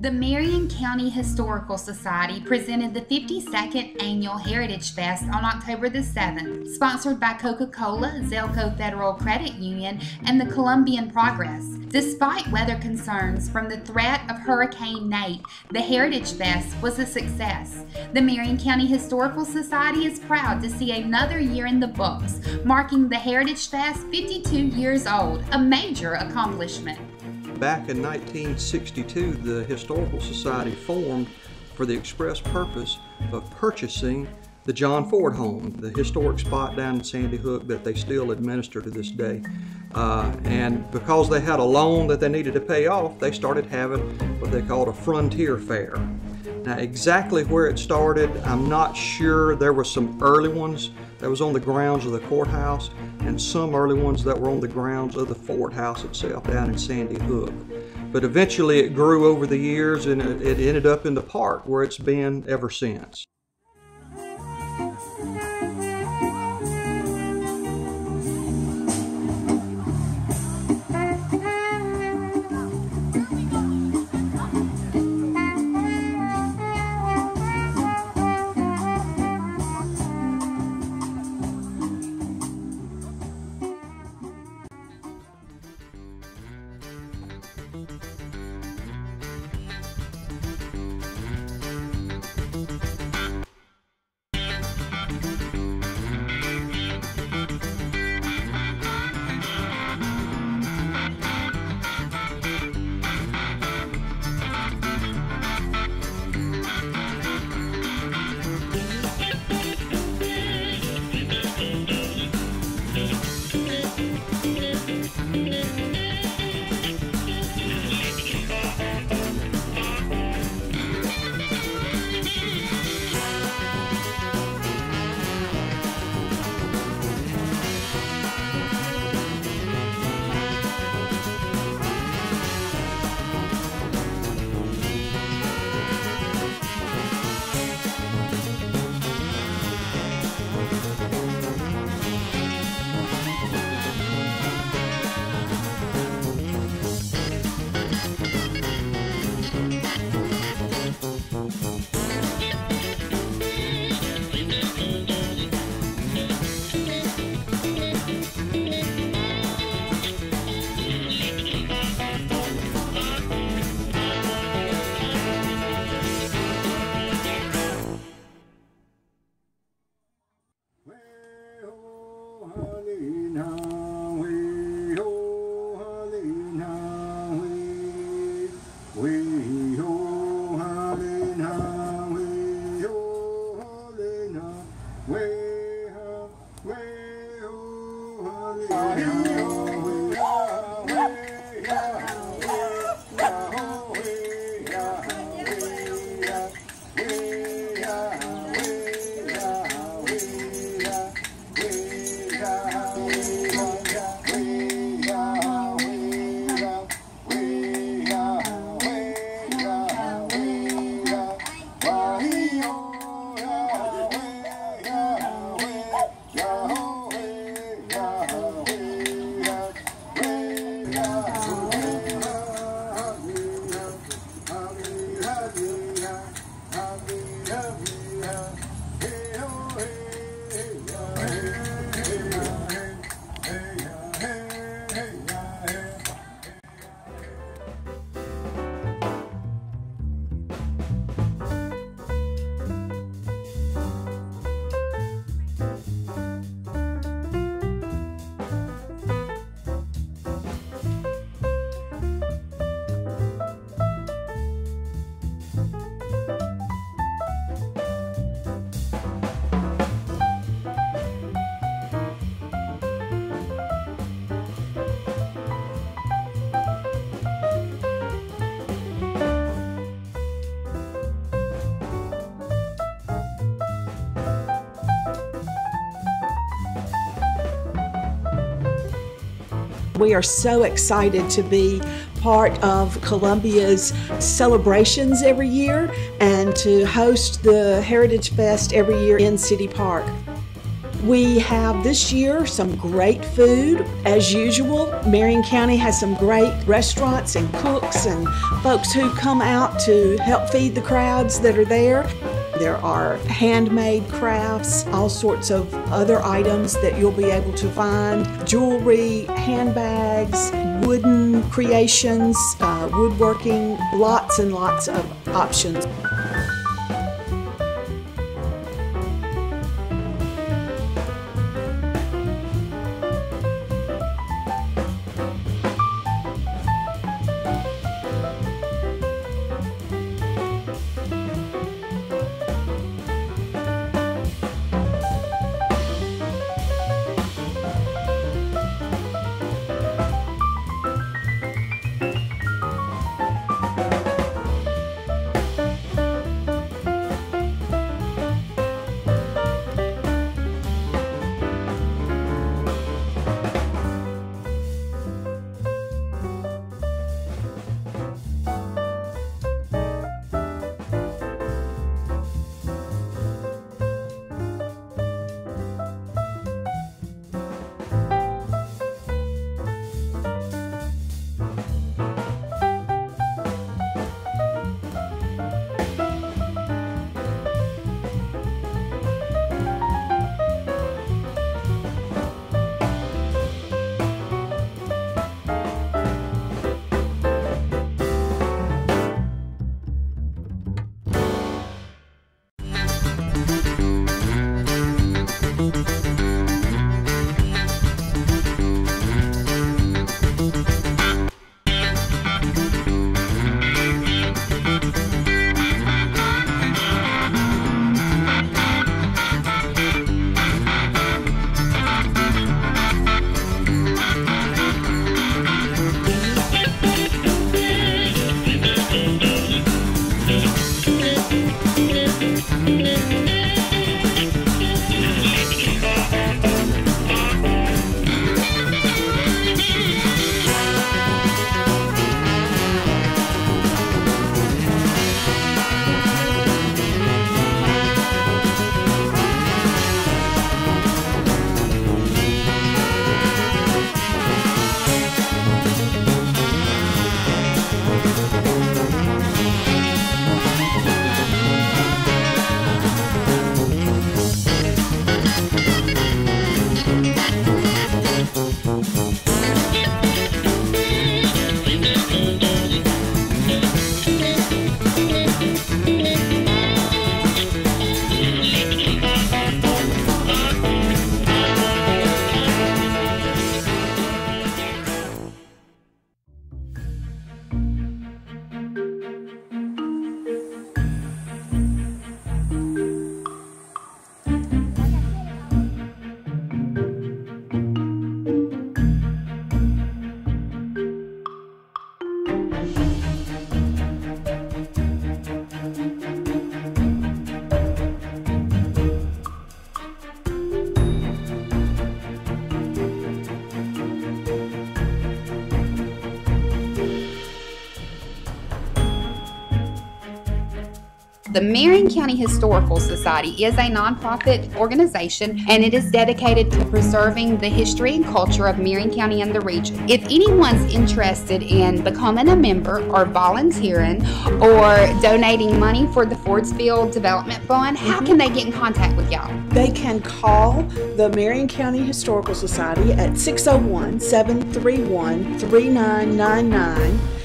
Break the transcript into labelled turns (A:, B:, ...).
A: The Marion County Historical Society presented the 52nd Annual Heritage Fest on October the 7th, sponsored by Coca Cola, Zelco Federal Credit Union, and the Columbian Progress. Despite weather concerns from the threat of Hurricane Nate, the Heritage Fest was a success. The Marion County Historical Society is proud to see another year in the books, marking the Heritage Fest 52 years old, a major accomplishment.
B: Back in 1962, the Historical Society formed for the express purpose of purchasing the John Ford home, the historic spot down in Sandy Hook that they still administer to this day. Uh, and because they had a loan that they needed to pay off, they started having what they called a frontier fair. Now, exactly where it started, I'm not sure. There were some early ones that was on the grounds of the courthouse and some early ones that were on the grounds of the Ford House itself down in Sandy Hook. But eventually it grew over the years and it ended up in the park where it's been ever since.
C: Way We are so excited to be part of Columbia's celebrations every year and to host the Heritage Fest every year in City Park. We have this year some great food. As usual, Marion County has some great restaurants and cooks and folks who come out to help feed the crowds that are there. There are handmade crafts, all sorts of other items that you'll be able to find jewelry, handbags, wooden creations, uh, woodworking, lots and lots of options.
A: The Marion County Historical Society is a nonprofit organization and it is dedicated to preserving the history and culture of Marion County and the region. If anyone's interested in becoming a member or volunteering or donating money for the Fordsville Development Fund, how mm-hmm. can they get in contact with y'all?
C: They can call the Marion County Historical Society at 601 731 3999